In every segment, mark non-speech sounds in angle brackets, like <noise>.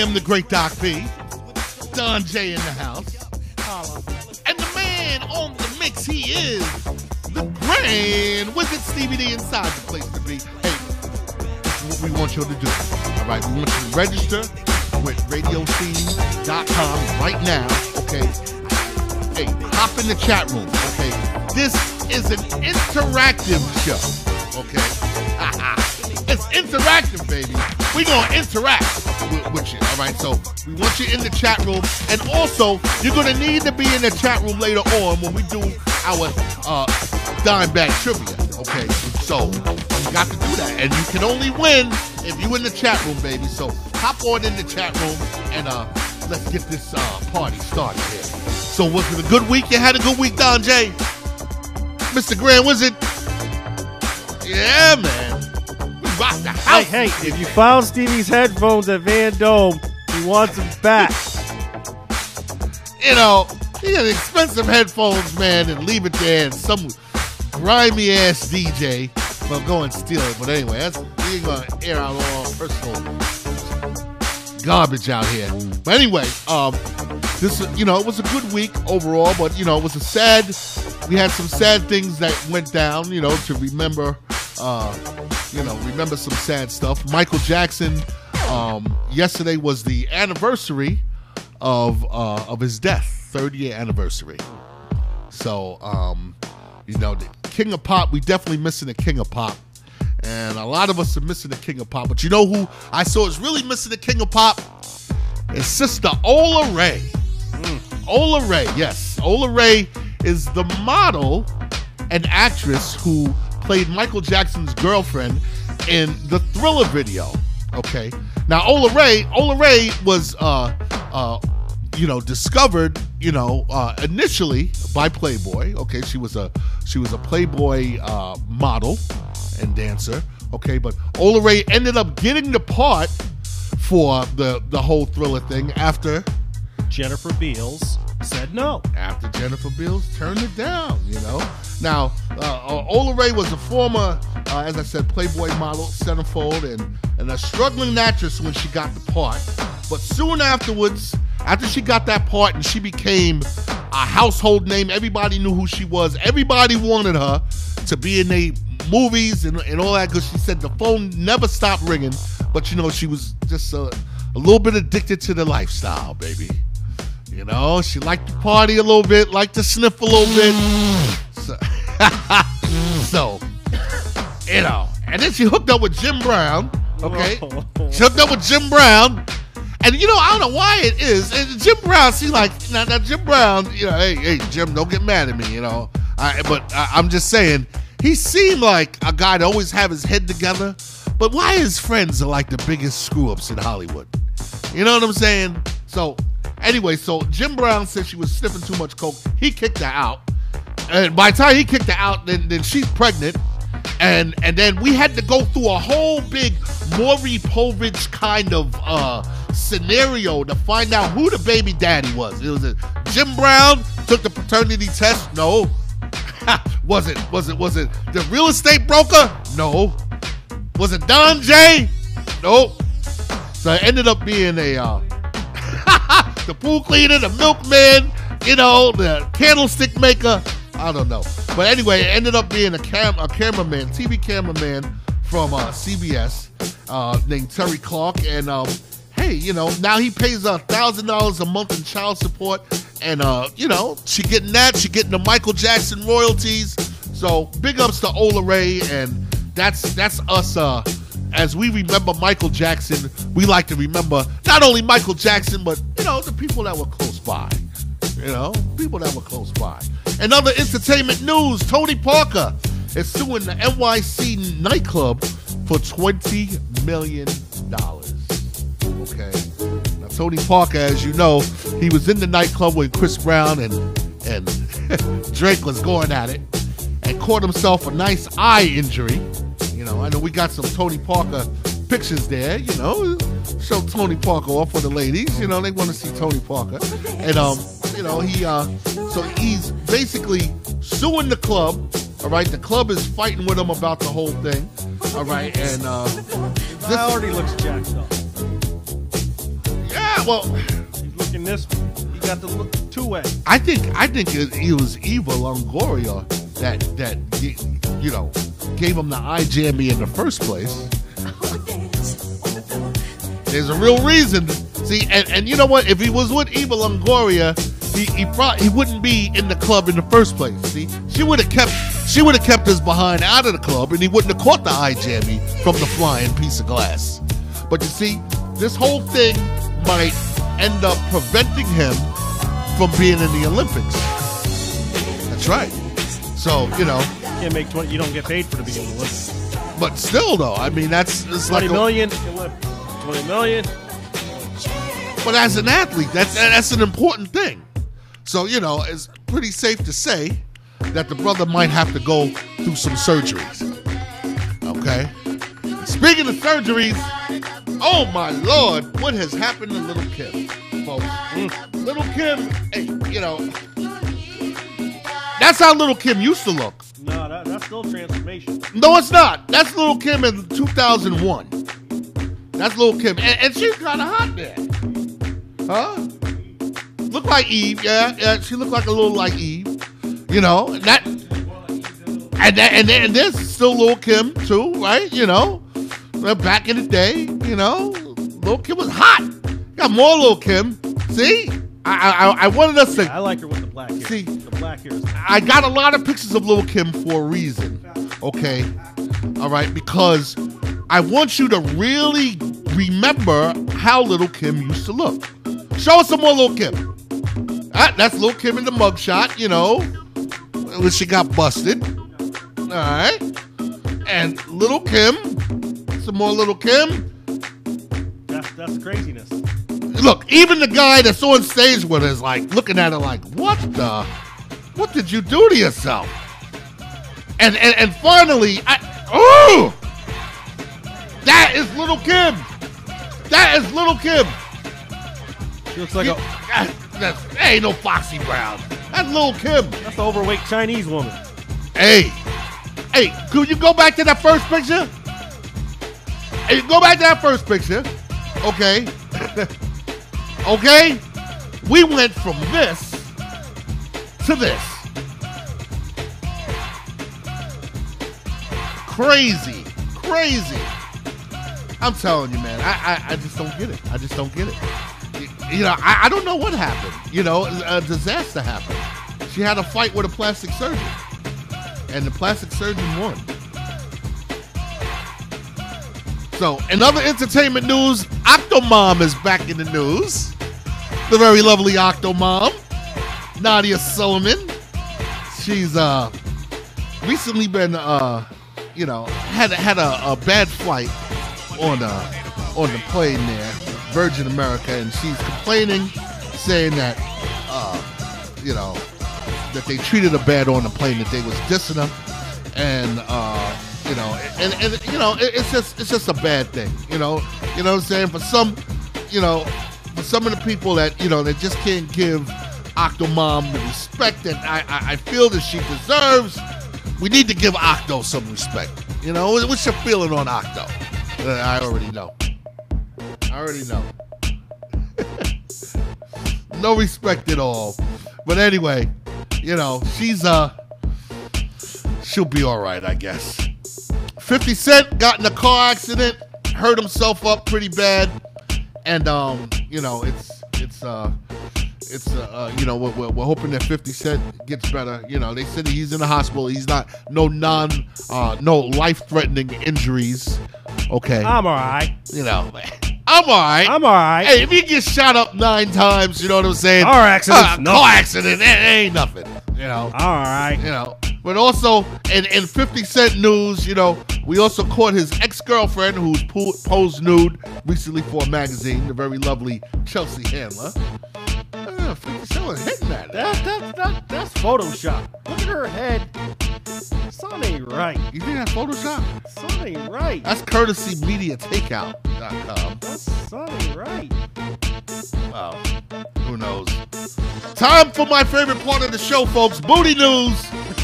am the great Doc P. Don J in the house. And the man on the mix, he is the grand wizard Stevie D inside the place to be. Hey, what we want you to do. All right, we want you to register with radioseen.com right now, okay? Hey, hop in the chat room, okay? This is an interactive show, okay? <laughs> it's interactive, baby. we going to interact with, with you, all right? So we want you in the chat room. And also, you're to need to be in the chat room later on when we do our uh, dime bag trivia, okay? So you got to do that. And you can only win if you in the chat room, baby. So hop on in the chat room and uh, let's get this uh, party started here. So was it a good week? You had a good week, Don J? Mr. Grand Wizard? Yeah, man. We rocked the house. Hey, hey, if you found Stevie's headphones at Van Dome, he wants them back. you know, he got expensive headphones, man, and leave it there, and some grimy ass DJ will go and steal it. But anyway, that's we ain't gonna air out all our personal garbage out here. But anyway, um, this you know it was a good week overall, but you know it was a sad. We had some sad things that went down, you know, to remember. Uh, you know, remember some sad stuff. Michael Jackson. Um, yesterday was the anniversary of uh, of his death, 30 year anniversary. So, um, you know, the King of Pop, we definitely missing the King of Pop. And a lot of us are missing the King of Pop. But you know who I saw is really missing the King of Pop? It's Sister Ola Ray. Ola Ray, yes. Ola Ray is the model and actress who played Michael Jackson's girlfriend in the Thriller video. Okay. Now Ola Ray, Ola Ray was uh uh you know discovered you know uh, initially by Playboy. Okay, she was a she was a Playboy uh, model and dancer. Okay, but Ola Ray ended up getting the part for the the whole Thriller thing after Jennifer Beals said no. after Jennifer Beals turned it down, you know. Now, uh, uh, Ola Ray was a former, uh, as I said, Playboy model, centerfold, and, and a struggling actress when she got the part. But soon afterwards, after she got that part and she became a household name, everybody knew who she was. Everybody wanted her to be in the movies and, and all that because she said the phone never stopped ringing. But, you know, she was just a, a little bit addicted to the lifestyle, baby. You know, she liked to party a little bit, liked to sniff a little bit. So, <laughs> so, you know, and then she hooked up with Jim Brown. Okay, she hooked up with Jim Brown, and you know, I don't know why it is. And Jim Brown, see, like now, now Jim Brown, you know, hey, hey, Jim, don't get mad at me, you know. I, but I, I'm just saying, he seemed like a guy to always have his head together. But why his friends are like the biggest screw ups in Hollywood? You know what I'm saying? So, anyway, so Jim Brown said she was sniffing too much coke. He kicked her out. And by the time he kicked her out, then, then she's pregnant. And and then we had to go through a whole big Maury Povich kind of uh, scenario to find out who the baby daddy was. It was a, Jim Brown took the paternity test. No. <laughs> was it was it was it the real estate broker? No. Was it Don J? Nope. So it ended up being a uh, the pool cleaner, the milkman, you know, the candlestick maker. I don't know. But anyway, it ended up being a cam a cameraman, TV cameraman from uh, CBS uh, named Terry Clark. And um, hey, you know, now he pays a thousand dollars a month in child support. And uh, you know, she getting that, she getting the Michael Jackson royalties. So big ups to Ola Ray, and that's that's us uh as we remember Michael Jackson, we like to remember not only Michael Jackson, but you know, the people that were close by. You know, people that were close by. And other entertainment news, Tony Parker is suing the NYC nightclub for $20 million. Okay. Now Tony Parker, as you know, he was in the nightclub with Chris Brown and and <laughs> Drake was going at it and caught himself a nice eye injury. You know, I know we got some Tony Parker pictures there, you know. Show Tony Parker off for the ladies. You know, they want to see Tony Parker. And um, you know, he uh so he's basically suing the club. All right, the club is fighting with him about the whole thing. All right, and uh this? already looks jacked up. Yeah, well, He's looking this. He got the look two way. I think I think it, it was Eva Longoria that that you know gave him the eye jammy in the first place. There's a real reason. See, and, and you know what? If he was with Eva Longoria, he he, pro- he wouldn't be in the club in the first place. See, she would have kept she would have kept his behind out of the club, and he wouldn't have caught the eye jammy from the flying piece of glass. But you see, this whole thing might end up preventing him from being in the Olympics. That's right. So you know, Can't make twenty. You don't get paid for to be in the Olympics. but still though, I mean that's it's like Twenty a- million. Olympics. Twenty million. But as an athlete, that's that's an important thing. So you know, it's pretty safe to say that the brother might have to go through some surgeries. Okay. Speaking of surgeries, oh my lord, what has happened to Little Kim, folks? Mm. Little Kim, hey, you know, that's how Little Kim used to look. No, that, that's still transformation. No, it's not. That's Little Kim in 2001. That's Little Kim, and, and she's kind of hot there, huh? Look like Eve, yeah, yeah. She looked like a little like Eve, you know. And that, and that, and, then- and there's still Little Kim too, right? You know, back in the day, you know, Little Kim was hot. Got more Little Kim. See, I, I, I wanted us to I like her with the black hair. See- the black hair I got a lot of pictures of Lil Kim for a reason. Okay? All right, because I want you to really remember how Little Kim used to look. Show us some more Lil Kim. Ah, that's Lil Kim in the mugshot, you know, when she got busted. All right. And Little Kim, some more Little Kim. that's that's craziness. Look, even the guy that's on stage with her is like looking at her like, what the? What did you do to yourself? And and, and finally, I oh, that is little Kim. That is little Kim. She looks like a that, that's, that ain't no Foxy Brown. That's little Kim. that's the overweight Chinese woman. Hey, hey, could you go back to that first picture? Hey, go back to that first picture. Okay. <laughs> okay? We went from this to this. Crazy. Crazy. I'm telling you, man. I, I, I just don't get it. I just don't get it. You, know, I, I don't know what happened. You know, a disaster happened. She had a fight with a plastic surgeon and the plastic surgeon won. So, in other entertainment news, Octomom is back in the news. The very lovely Octomom, Nadya Suleman. She's uh recently been uh you know had had a, a bad flight on uh on the plane there, Virgin America, and she's complaining, saying that uh you know that they treated her bad on the plane, that they was dissing her, and uh, you know, and, and you know, it, it's just it's just a bad thing, you know, you know what I'm saying? For some, you know, for some of the people that you know that just can't give Octomom the respect that I, I I feel that she deserves, we need to give Octo some respect. You know, what's your feeling on Octo? Uh, I already know. I already know. <laughs> no respect at all. But anyway, you know, she's uh she'll be all right, I guess. 50 Cent got in a car accident, hurt himself up pretty bad, and um, you know, it's it's uh it's uh, uh you know we're, we're, hoping that 50 Cent gets better. You know, they said he's in the hospital. He's not no non uh no life threatening injuries. Okay, I'm all right. you know, I'm all right. I'm all right. Hey, if you get shot up nine times, you know what I'm saying? Car accidents, Uh, car accident, it ain't nothing. You know, all right. you know. But also, in, in 50 Cent news, you know, we also caught his ex-girlfriend who's po- posed nude recently for a magazine, the very lovely Chelsea Handler. 50 Cent hitting that. That, that, that, that's Photoshop. Look at her head. Something ain't right. You think that's Photoshop? Something ain't right. That's courtesy mediatakeout.com. That's something ain't right. Wow. Who knows? Time for my favorite part of the show, folks. Booty news. <laughs>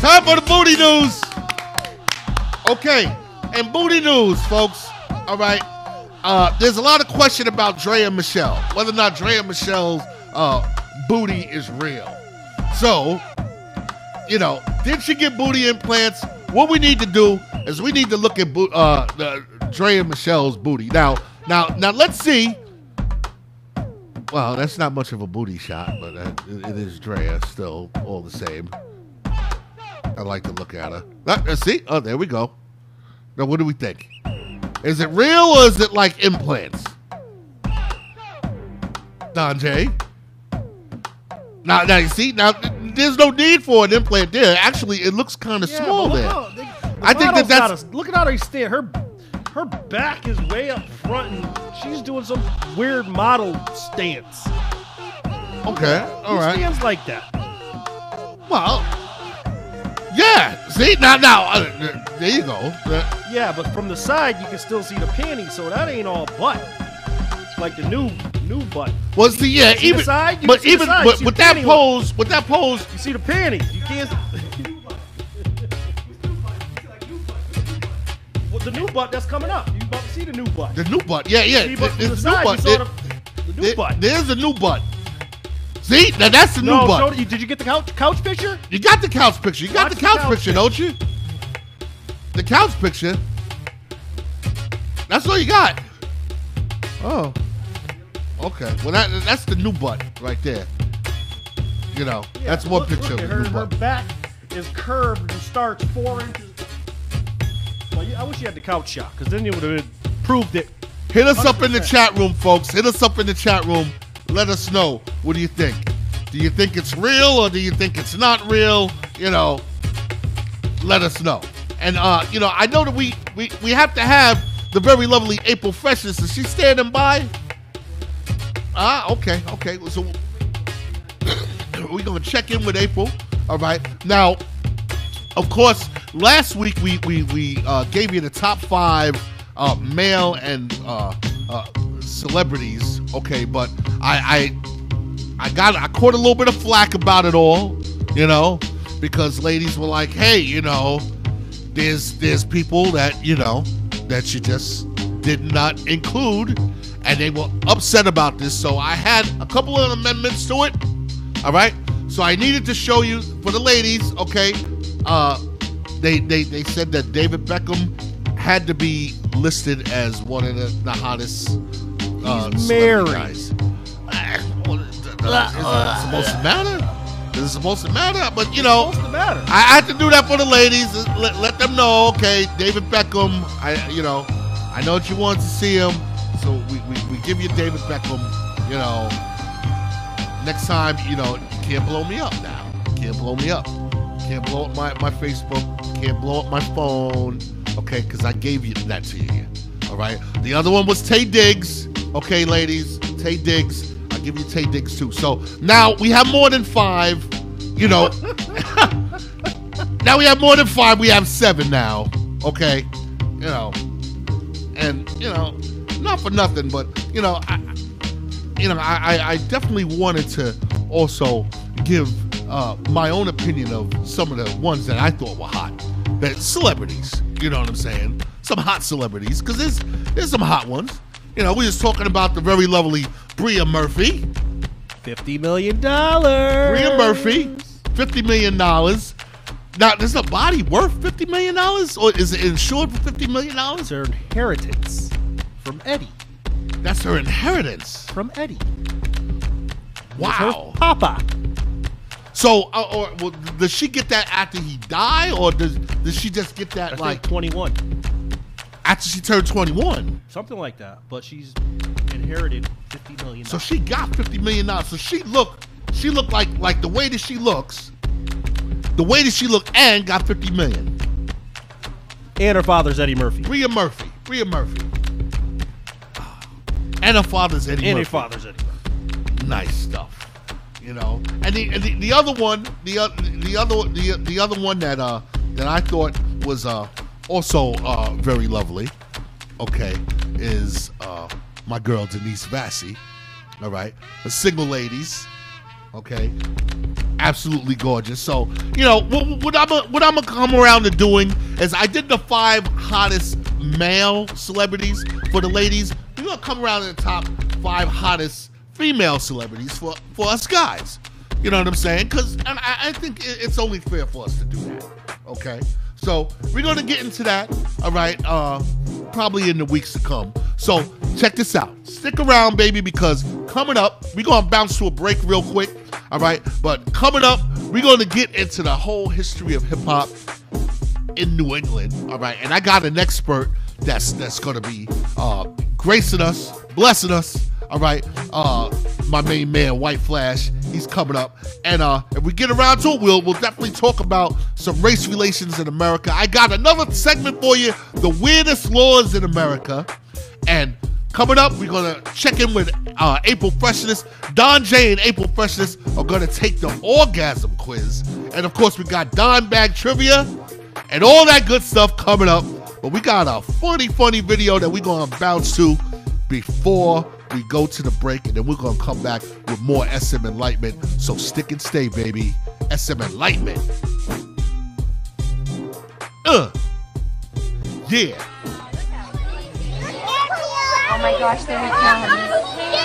Time for the booty news. Okay. And booty news, folks. All right. Uh, there's a lot of question about Draya Michele, whether or not Draya Michele's uh, booty is real. So, you know, did she get booty implants? What we need to do is we need to look at bo- uh, the Draya Michele's booty. Now, now, now, let's see. Well, that's not much of a booty shot, but uh, it, it is Drea still all the same. I like to look at her. Uh, see? Oh, there we go. Now, what do we think? Is it real or is it like implants? Don J. Now, now you see, now there's no need for an implant there. Actually, it looks kind of Yeah, small there. look how- they- the I think that that's- a- look at how they stand. Her her back is way up front, and she's doing some weird model stance. Okay, all Who right. stands like that? Well, yeah. See, now, now, uh, there you go. Uh, Yeah, but from the side you can still see the panties, so that ain't all butt. Like the new new butt. Well, see, yeah, See the even, side? You but can see the even, side. but See with the that panty pose, with that pose, You see the panties. You can't. Well, the new butt that's coming up. You about to see the new butt. the new butt, yeah, yeah, See, but from the there's new side, butt. you saw the, the new butt. there's a new butt. See, now that's the new no, butt. show, you, did you get the couch couch picture? You got the couch picture. You got the the couch, couch picture, don't you? The couch picture. That's all you got. Oh. Okay. Well, that, that's the new butt right there. You know, Yeah, that's one look- picture look of the her, new her back is curved and starts four inches. Well, I wish you had the couch shot, because then you would have proved it. Hit us up in the chat room, folks. Hit us up in the chat room. Let us know. What do you think? Do you think it's real or do you think it's not real? You know, let us know. And uh, you know, I know that we we, we have to have the very lovely April Freshness. Is she standing by? Ah, okay, okay. So <coughs> we're gonna check in with April. All right. Now, of course, last week we we we uh, gave you the top five uh, male and uh, uh, celebrities. Okay, but I I I got I caught a little bit of flack about it all, you know, because ladies were like, hey, you know, there's there's people that you know that you just did not include, and they were upset about this. So I had a couple of amendments to it. All right. So I needed to show you for the ladies. Okay. Uh, they they they said that David Beckham had to be listed as one of the, the hottest. Uh, He's married. guys. Ah, Is it supposed to matter? Is it supposed to matter? But you know, What's the matter? I I had to do that for the ladies. Let, let them know, okay, David Beckham. I, you know, I know that you want to see him, so we, we, we give you David Beckham. You know, next time, you know, you can't blow me up now. You can't blow me up. Can't blow up my, my Facebook. Can't blow up my phone. Okay, because I gave you that to you. All right. The other one was Taye Diggs. Okay, ladies, Taye Diggs. I'll give you Taye Diggs too. So now we have more than five. You know. <laughs> now we have more than five. We have seven now. Okay. You know. And you know, not for nothing, but you know, I, you know, I, I- I definitely wanted to also give uh, my own opinion of some of the ones that I thought were hot. That celebrities, you know what I'm saying? Some hot celebrities, because there's there's some hot ones. You know, we was talking about the very lovely Bria Murphy. Fifty million dollars. Bria Murphy, fifty million dollars. Now, is the body worth fifty million dollars, or is it insured for fifty million dollars? Her inheritance from Eddie. That's her inheritance. From Eddie. Wow. Papa. So, uh, or well, does she get that after he die, or does does she just get that I like think twenty-one, after she turned twenty one? something like that. But she's inherited fifty million. So she got fifty million dollars. So she look, she looked like like the way that she looks, the way that she look, and got fifty million. and her father's Eddie Murphy. Bria Murphy, Bria Murphy, and her father's Eddie And her Murphy. father's Eddie Murphy. nice stuff. You know, and the, and the the other one, the other the other the, the other one that uh that I thought was uh also uh very lovely, okay, is uh my girl Denise Vasi. All right, the single ladies, okay, absolutely gorgeous. So you know what, what I'm what I'm gonna come around to doing is I did the five hottest male celebrities for the ladies. We're gonna come around in the top five hottest female celebrities for for us guys. You know what I'm saying? Because I, I think it's only fair for us to do that. Okay. So we're gonna get into that. All right. Uh, probably in the weeks to come. So check this out. Stick around, baby, because coming up, we're gonna bounce to a break real quick. All right. But coming up, we're gonna get into the whole history of hip hop in New England. All right, and I got an expert that's that's gonna be uh, gracing us, blessing us. All right, uh, my main man, White Flash, he's coming up, and uh, if we get around to it, we'll we'll definitely talk about some race relations in America. I got another segment for you: the weirdest laws in America, and. Coming up, we're gonna check in with uh, April Freshness. Don J and April Freshness are gonna take the orgasm quiz, and of course, we got Don Bag trivia and all that good stuff coming up. But we got a funny, funny video that we're gonna bounce to before we go to the break, and then we're gonna come back with more SM Enlightenment. So stick and stay, baby. SM Enlightenment. Uh. Yeah. Oh my gosh, they're killing me.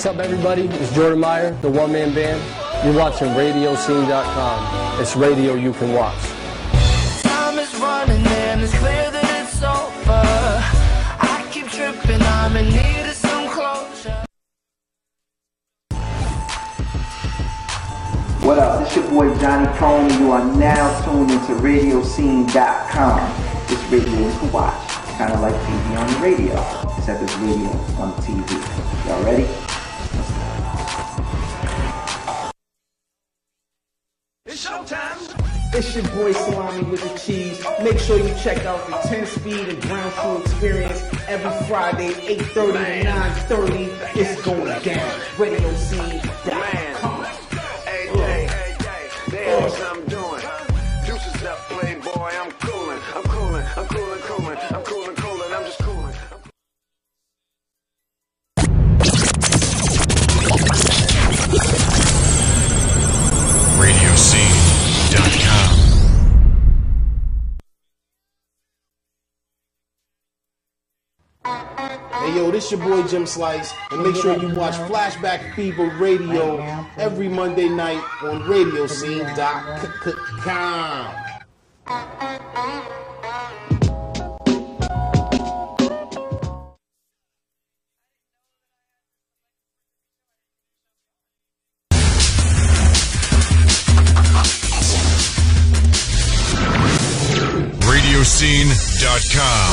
What's up, everybody? It's Jordan Meyer, the one man band. You're watching RadioSeen.com. It's radio you can watch. Time is running and it's clear that it's over. I keep tripping, I'm in need of some closure. What up? It's your boy Johnny Cone. You are now tuned into RadioSeen.com. This radio is to watch, kind of like TV on the radio, except it's radio on the TV. Y'all ready? It's your boy Salami with the cheese. Make sure you check out the 10 speed and ground floor experience every Friday, 8.30 to 9.30. It's going down. Radio. Man, hey, hey, hey, hey, what Hey yo, this your boy Jim Slice, and make sure you watch Flashback Fever Radio every Monday night on RadioSeen.com. Radioseen.com.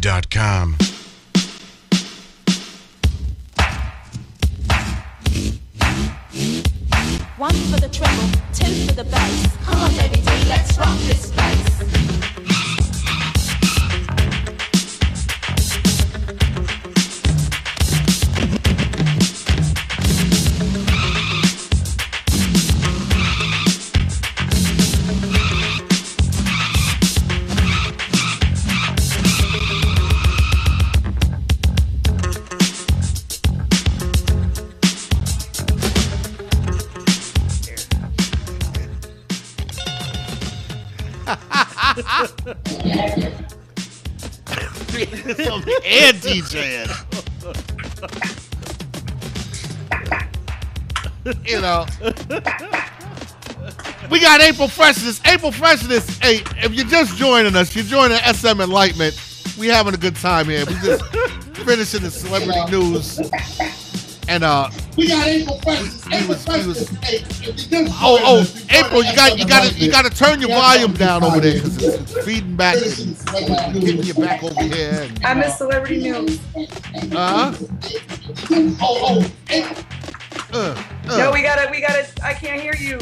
Radioseen.com. One for the treble, two for the bass. Come on, baby, D, let's rock this place. DJing. you know. We got April Freshness. April Freshness. Hey, if you're just joining us, you're joining SM Enlightenment. We having a good time here. We just finishing the celebrity news. and uh, We got April he April was- he was- Francis. Hey, if you didn't oh oh April, you got you got to you got to turn your volume down over there because it's, feeding back getting you back over here. And, I miss celebrity news. uh, Oh, oh, uh, uh. No, we gotta, we gotta. I can't hear you.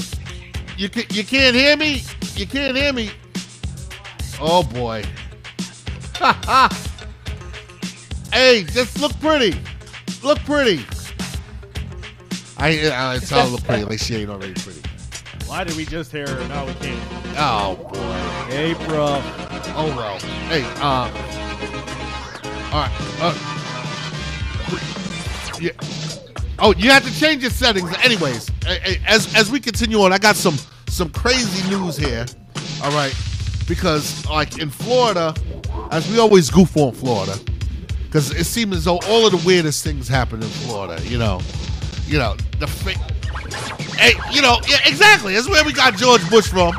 You can, you can't hear me? You can't hear me? Oh boy. Ha ha. hey, just look pretty. Look pretty. I I tell her look pretty like she ain't already pretty. Why did we just hear her? Now we can't. Oh boy. April. Oh well. Hey, uh all right. Uh, yeah. Oh, you have to change your settings. Anyways, as as we continue on, I got some some crazy news here. All right, because like in Florida, as we always goof on Florida, because it seems as though all of the weirdest things happen in Florida. You know, you know the fake. Hey, you know, yeah, exactly. That's where we got George Bush from.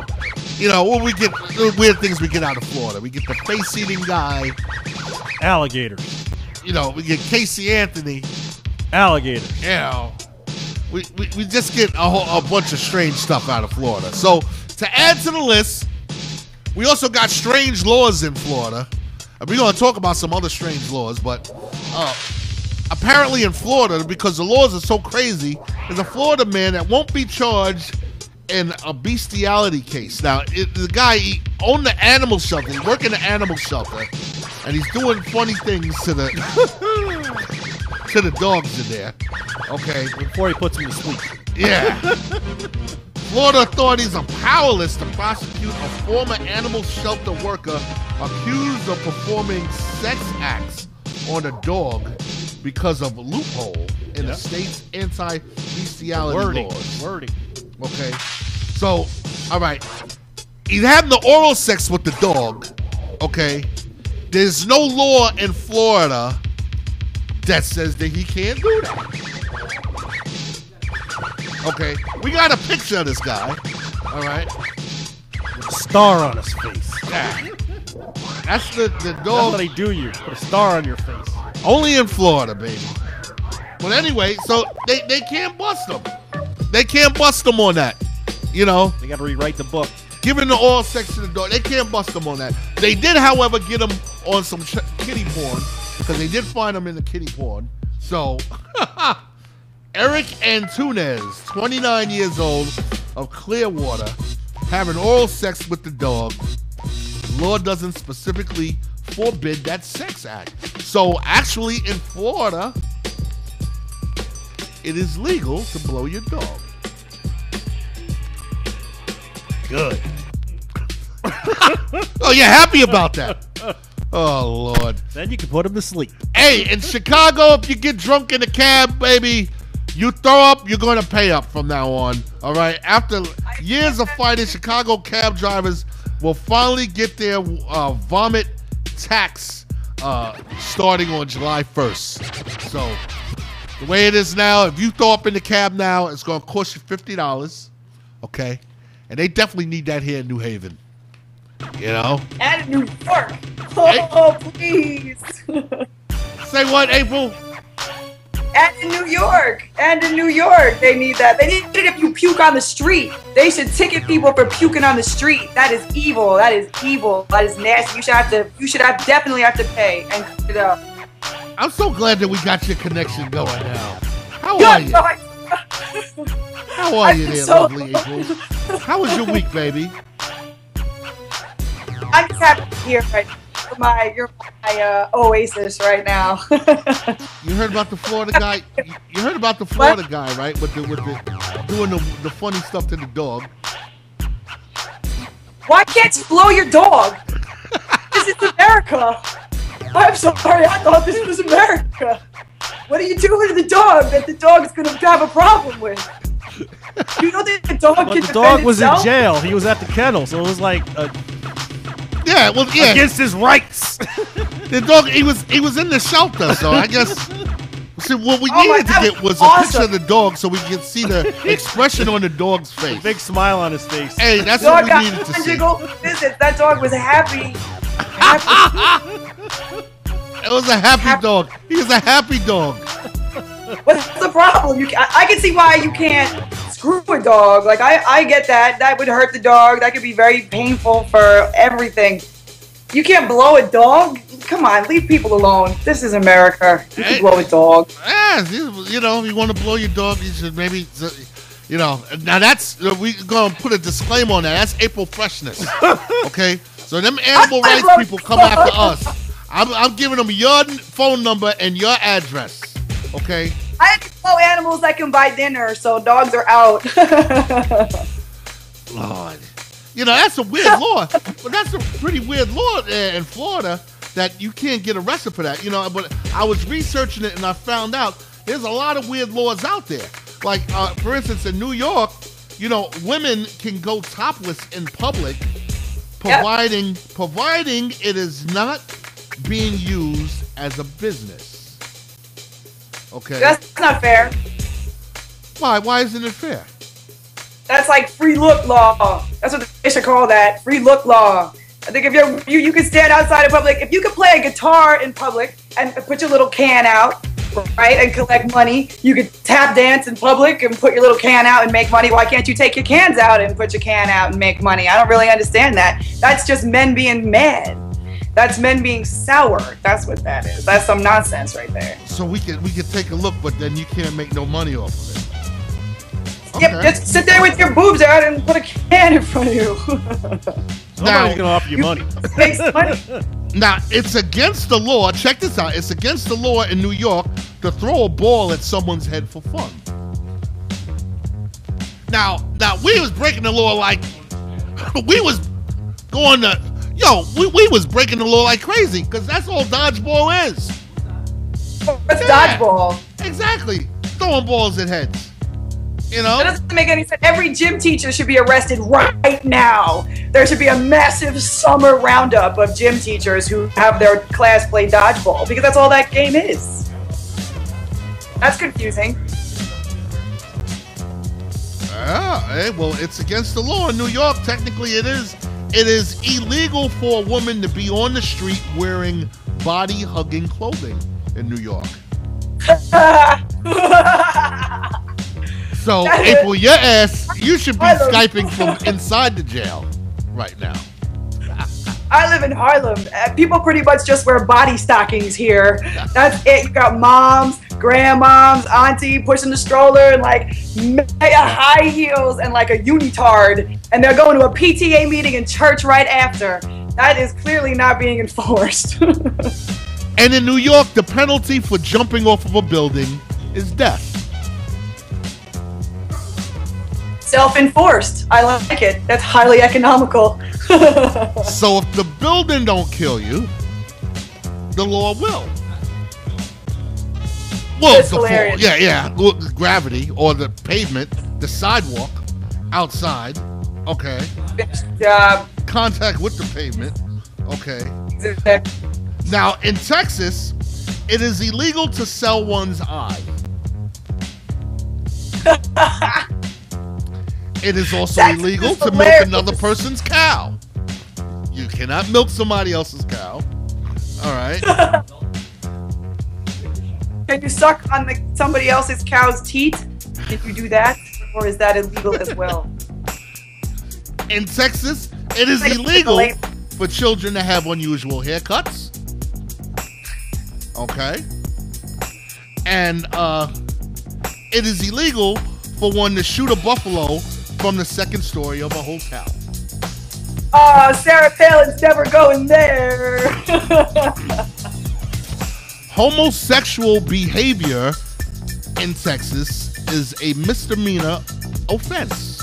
You know, when we get the weird things we get out of Florida, we get the face eating guy. Alligators. You know, we get Casey Anthony. Alligators. You know, we, we, we just get a, whole, a bunch of strange stuff out of Florida. So to add to the list, we also got strange laws in Florida. And we're going to talk about some other strange laws, but uh, apparently in Florida, because the laws are so crazy, there's a Florida man that won't be charged in a bestiality case. Now, it, the guy he owned the animal shelter, he worked in the animal shelter, and he's doing funny things to the <laughs> to the dogs in there. Okay. Before he puts them to sleep. Yeah. <laughs> Florida authorities are powerless to prosecute a former animal shelter worker accused of performing sex acts on a dog because of a loophole in Yeah. the state's anti-bestiality Wording. laws. Wording. Okay. So, all right. He's having the oral sex with the dog. Okay. There's no law in Florida that says that he can't do that. Okay. We got a picture of this guy. All right. With a star on his face. Yeah. That's the, the That's dog. what they do you. Put a star on your face. Only in Florida, baby. But anyway, so they, they can't bust them. They can't bust them on that. You know, They got to rewrite the book. giving the all sex to the dog. They can't bust them on that. They did, however, get them on some ch- kitty porn because they did find them in the kitty porn. So, <laughs> Eric Antunes, 29 years old, of Clearwater, having oral sex with the dog. Law doesn't specifically forbid that sex act. So, actually, in Florida, it is legal to blow your dog. Good. <laughs> oh, you're happy about that? Oh Lord. Then you can put him to sleep. Hey, in Chicago, if you get drunk in a cab, baby, you throw up, you're going to pay up from now on. All right. After years of fighting, Chicago cab drivers will finally get their uh, vomit tax uh, starting on July 1st. So the way it is now, if you throw up in the cab now, it's going to cost you fifty dollars. Okay, and they definitely need that here in New Haven. You know. And New York. Oh, please. <laughs> Say what, April? And in New York. And in New York, they need that. They need it if you puke on the street. They should ticket people for puking on the street. That is evil. That is evil. That is nasty. You should have to. You should have definitely have to pay and cut it up. I'm so glad that we got your connection going now. How are you? Lord. How are you there, so- lovely <laughs> April? How was your week, baby? I'm just happy to be here right now. You're my, you're my uh, oasis right now. <laughs> You heard about the Florida guy? You- You heard about the Florida guy, right? With the with the doing the, the funny stuff to the dog. Why can't you blow your dog? this is America. I'm sorry, I thought this was America. What are you doing to the dog that the dog's gonna have a problem with? You know that the dog But can the defend dog was in jail. He was at the kennel, so it was like uh, Yeah, well, yeah. against his rights. The dog, he was he was in the shelter, so I guess. See, what we <laughs> Oh needed to get was was a picture of the dog so we could see the <laughs> expression on the dog's face. Big smile on his face. Hey, that's dog what we got needed to see. conjugal visits. That dog was happy. happy. <laughs> It was a happy dog. He was a happy dog. What's the problem? You, ca- I, I can see why you can't screw a dog. Like I, I get that. That would hurt the dog. That could be very painful for everything. You can't blow a dog. Come on, leave people alone. This is America. You can blow a dog. Yeah, you you know, you want to blow your dog, you should maybe, you know. Now that's uh, we gonna put a disclaimer on that. That's April freshness. <laughs> Okay, so them animal <laughs> rights people come after <laughs> us. I'm, I'm giving them your phone number and your address. Okay. I have to blow animals that can buy dinner, so dogs are out. <laughs> Lord. You know, that's a weird <laughs> law. But that's a pretty weird law in Florida that you can't get arrested for that. You know, but I was researching it and I found out there's a lot of weird laws out there. Like, uh, for instance, in New York, you know, women can go topless in public, providing providing it is not being used as a business. Okay. That's not fair. Why? Why isn't it fair? That's like free look law. That's what they should call that. Free look law. I think if you're you, you can stand outside in public. If you can play a guitar in public and put your little can out, right, and collect money, you could tap dance in public and put your little can out and make money. Why can't you take your cans out and put your can out and make money? I don't really understand that. That's just men being mad. That's men being sour. That's what that is. That's some nonsense right there. So we could we could take a look, but then you can't make no money off of it. Yep, just sit there with your boobs out and put a can in front of you. <laughs> Somebody's gonna offer you money. <laughs> Make some money. <laughs> Now, it's against the law. Check this out. It's against the law in New York to throw a ball at someone's head for fun. Now, now we was breaking the law like we was going to yo, we, we was breaking the law like crazy because that's all dodgeball is. What's dodgeball? Exactly. Throwing balls at heads. You know? That doesn't make any sense. Every gym teacher should be arrested right now. There should be a massive summer roundup of gym teachers who have their class play dodgeball because that's all that game is. That's confusing. Yeah, eh, well, it's against the law in New York. Technically, it is. It is illegal for a woman to be on the street wearing body hugging clothing in New York. <laughs> So, April, your ass, you should be skyping from inside the jail right now. I live in Harlem. Uh, people pretty much just wear body stockings here. That's it. You got moms, grandmoms, auntie pushing the stroller and like high heels and like a unitard, and they're going to a PTA meeting in church right after. That is clearly not being enforced. <laughs> And in New York, the penalty for jumping off of a building is death. Self-enforced. I like it. That's highly economical. <laughs> So if the building don't kill you, the law will. Well, That's the hilarious. yeah, yeah, well, gravity or the pavement, the sidewalk, outside. Okay. Yeah. Uh, Contact with the pavement. Okay. Now in Texas, it is illegal to sell one's eye. <laughs> It is also Texas illegal to milk another person's cow. You cannot milk somebody else's cow. All right. <laughs> Can you suck on the, somebody else's cow's teat? Can you do that? Or is that illegal as well? In Texas, it is illegal for children to have unusual haircuts. Okay. And uh it is illegal for one to shoot a buffalo from the second story of a hotel. Oh, Sarah Palin's never going there. <laughs> Homosexual behavior in Texas is a misdemeanor offense.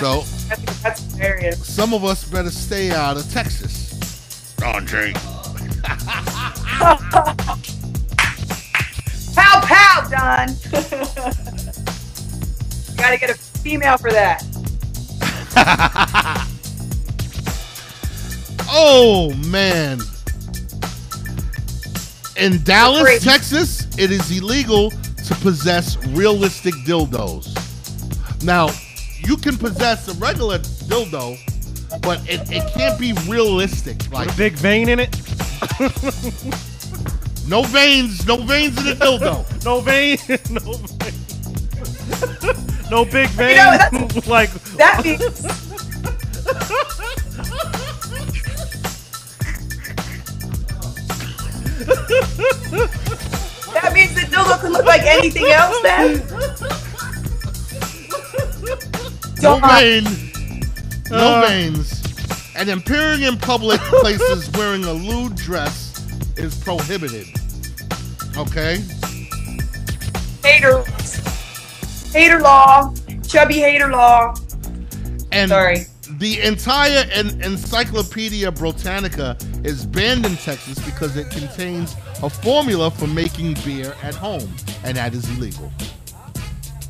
So That's, that's hilarious. some of us better stay out of Texas. Andre. <laughs> Pow pow, Don. <laughs> Gotta get a female for that. <laughs> Oh man. In Dallas, Great. Texas, it is illegal to possess realistic dildos. Now, you can possess a regular dildo, but it, it can't be realistic. Like a big vein in it. No veins, no veins in the dildo. <laughs> no vein, <laughs> no vein. No big vein. You know, that's- <laughs> like That means that means the dildo can look like anything else. Then No Don't- vein, no Uh. veins. And appearing in public <laughs> places wearing a lewd dress is prohibited. Okay? hater, hater law, chubby hater law. And Sorry. the entire en- Encyclopedia Britannica is banned in Texas because it contains a formula for making beer at home, and that is illegal.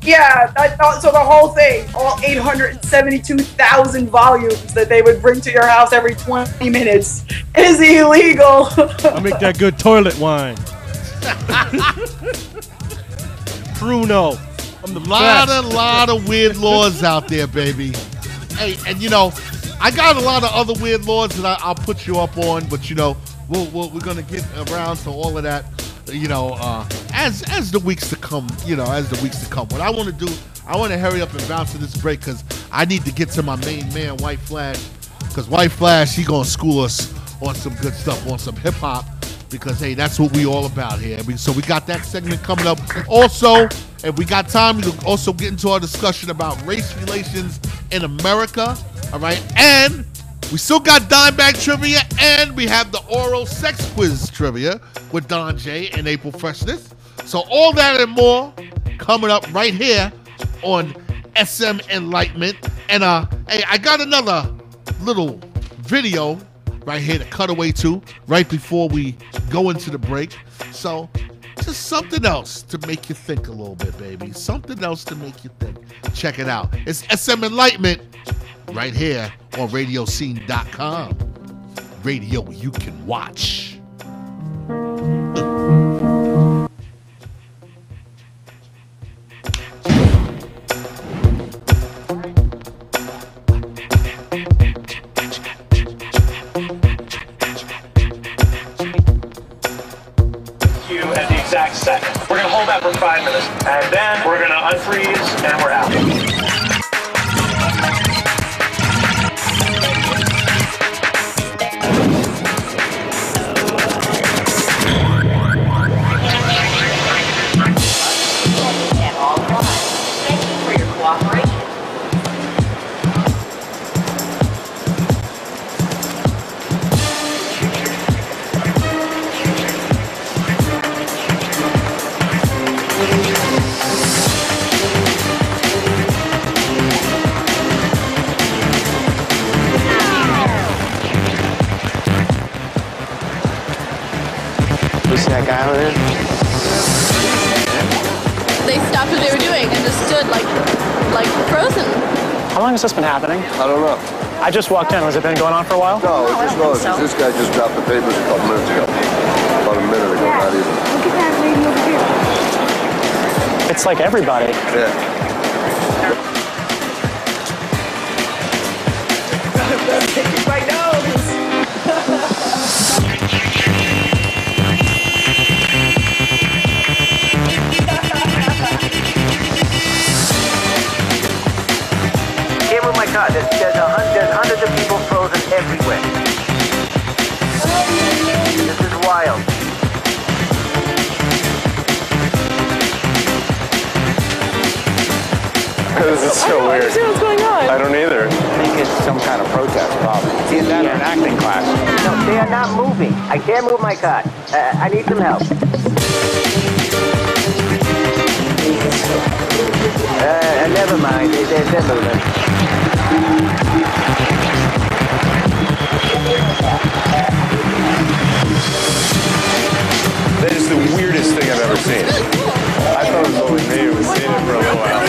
Yeah, that, so the whole thing, all 872,000 volumes that they would bring to your house every 20 minutes is illegal. I make that good toilet wine. <laughs> Pruno. The lot of lot of weird laws out there, baby. Hey, and you know, I got a lot of other weird laws that I, I'll put you up on, but you know, we'll, we'll, we're gonna get around to all of that. You know, uh, as as the weeks to come. You know, as the weeks to come. What I want to do, I want to hurry up and bounce to this break because I need to get to my main man, White Flash. Because White Flash, he gonna school us on some good stuff, on some hip hop. Because hey, that's what we all about here. We- So we got that segment coming up. Also, if we got time, we will also get into our discussion about race relations in America. All right, and we still got dime bag trivia, and we have the oral sex quiz trivia with Don J and April Freshness. So all that and more coming up right here on SM Enlightenment. And uh, hey, I got another little video right here to cut away to right before we go into the break. So just something else to make you think a little bit, baby. Something else to make you think. Check it out. It's SM Enlightenment right here on radioseen.com. Radio you can watch. Unfreeze, and we're out. You see that guy over there? They stopped what they were doing and just stood like, like frozen. How long has this been happening? I don't know. I just walked in. Has it been going on for a while? No, it just was. This guy just dropped the papers a couple minutes ago. About a minute ago, not even. Look at that lady over there. It's like everybody. Yeah. <laughs> my nose. There's, there's, a, hun- there's hundreds of people frozen everywhere. This is wild. <laughs> this is so weird. what's going on. I don't either. I think it's some kind of protest, probably. Is that or an acting class? No, they are not moving. I can't move my car. Uh, I need some help. Uh, never mind. They, they, they're moving. The weirdest thing I've ever seen. I thought it was only me who was seeing it for a little while.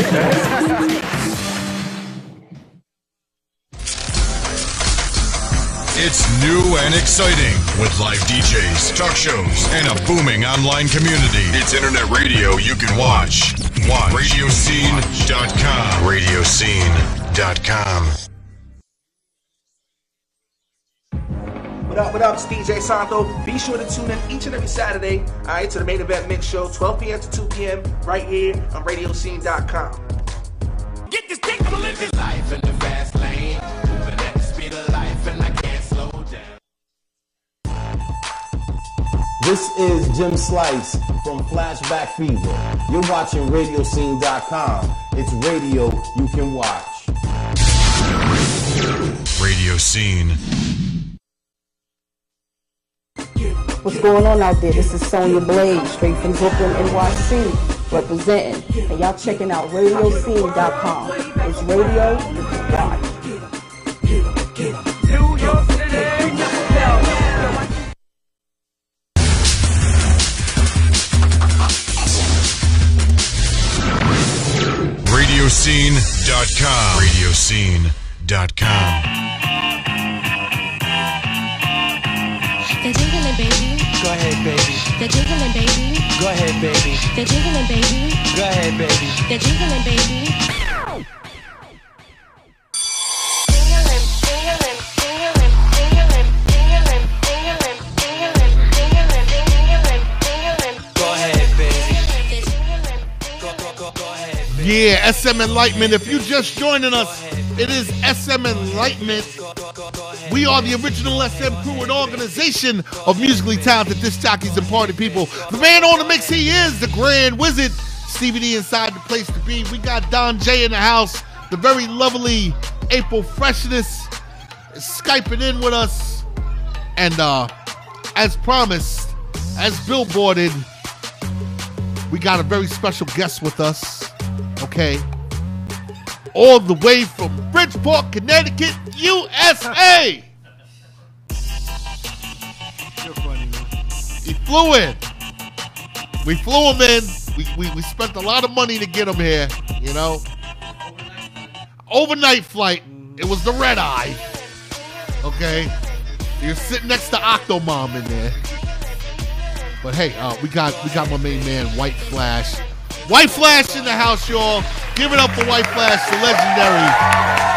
It's new and exciting with live DJs, talk shows, and a booming online community. It's internet radio you can watch. Watch. Radioseen.com. Radioseen.com. What up, what up? It's DJ Santo. Be sure to tune in each and every Saturday, all right, to the main event mix show, 12 p.m. to 2 p.m. right here on RadioSeen.com. Get this dick, I'm live this life in the fast lane. Moving at the speed of life and I can't slow down. This is Jim Slice from Flashback Fever. You're watching RadioSeen.com. It's radio you can watch. Radio Seen. What's going on out there? This is Sonya Blade, straight from Brooklyn, NYC, representing. And y'all checking out RadioSeen.com. It's radio can watch. Radioseen.com. Radioseen.com. Go ahead, baby. They're jiggling, baby. Go ahead, baby. They're jiggling, baby. Go ahead, baby. They're jiggling, baby. Go ahead, baby. Go, go, go, go ahead. Yeah, SM Enlightenment. If you're just joining us, it is SM Enlightenment. We are the original SM crew and organization of musically talented disc jockeys and party people. The man on the mix, he is the Grand Wizard. Stevie D inside the place to be. We got Don J in the house. The very lovely April Freshness is Skyping in with us. And uh, as promised, as billboarded, we got a very special guest with us. Okay. All the way from Bridgeport, Connecticut, USA. You're funny. He flew in. We flew him in. We, we, we spent a lot of money to get him here, you know. Overnight flight. It was the red eye. Okay. You're sitting next to Octomom in there. But hey, uh, we got we got my main man, White Flash. White Flash in the house, y'all. Give it up for White Flash, the legendary,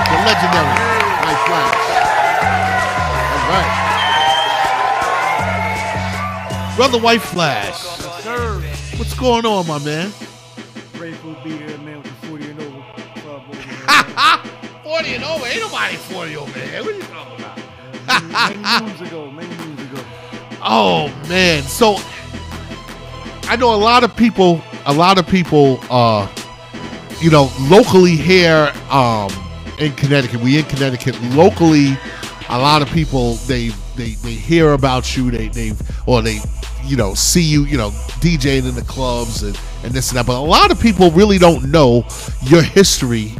the legendary White Flash. All right. Brother White Flash. Yes, sir. What's going on, my man? Grateful to be here, man, with the 40 and over club over <laughs> 40 and over? Ain't nobody 40 over here. What are you talking about? many moons ago, many moons ago. Oh man. So I know a lot of people a lot of people uh you know locally here um in Connecticut. We in Connecticut locally a lot of people they they they hear about you they they or they you know see you you know DJing in the clubs and and this and that but a lot of people really don't know your history